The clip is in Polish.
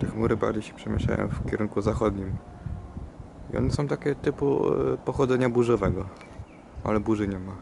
Te chmury bardziej się przemieszczają w kierunku zachodnim. I one są takie typu e, pochodzenia burzowego. Ale burzy nie ma.